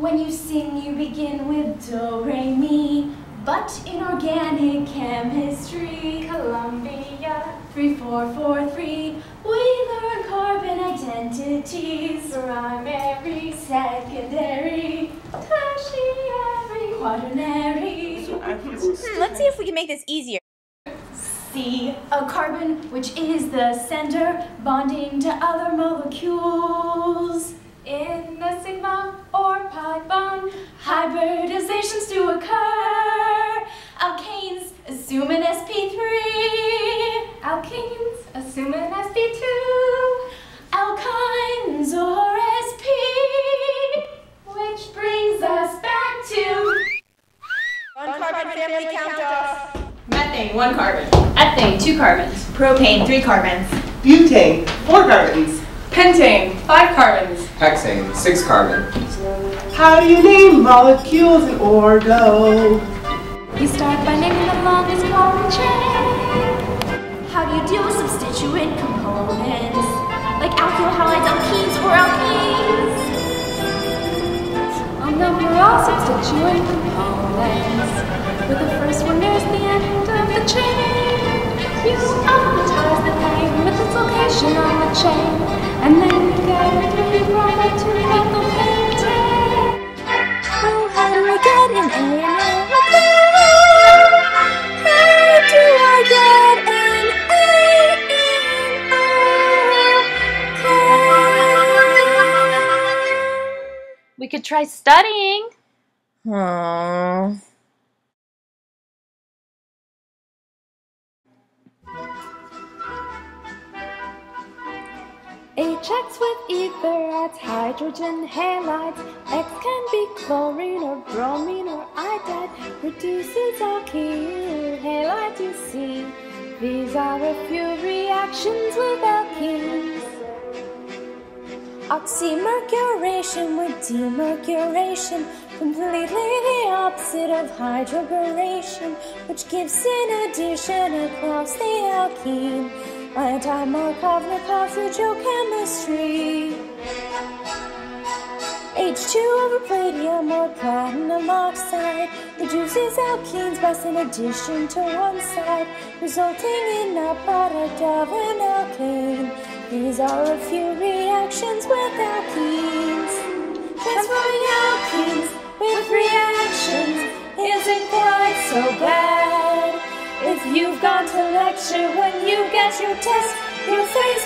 When you sing, you begin with do, re, mi. But in organic chemistry, Columbia, 3443, we learn carbon identities. primary, Secondary, tertiary, quaternary. Hmm, let's see if we can make this easier. C, a carbon, which is the center, bonding to other molecules. In the sigma or pi bond, Hybridizations do occur. Alkanes assume an sp3. alkenes, assume an sp2, Alkynes or sp. which brings us back to One carbon family count off. Methane, one carbon. Ethane, two carbons. Propane, three carbons. Butane, four carbons. Pentane, five carbons. Hexane, six carbon. How do you name molecules in orgo? You start by naming the longest carbon chain. How do you deal with substituent components? Like alkyl halides, alkenes, or alkenes? A number of substituent components. With the first one nearest the end of the chain. You alphabetize the name get an A an How do I get an A in? We could try studying. Aww. HX with ether adds hydrogen halides. X can be chlorine or bromine or iodide. Reduces alkene halides, you see. These are a few reactions with alkenes. Oxymercuration with demercuration, completely the opposite of hydroboration, which gives an addition across the alkene. Anti-Markovnikov chemistry. H2 over palladium or platinum oxide reduces alkenes by addition to one side, resulting in a product of an alkane. These are a few reactions with alkenes. Transforming alkenes with reactions isn't quite so bad. If you've gone to lecture when your test, your face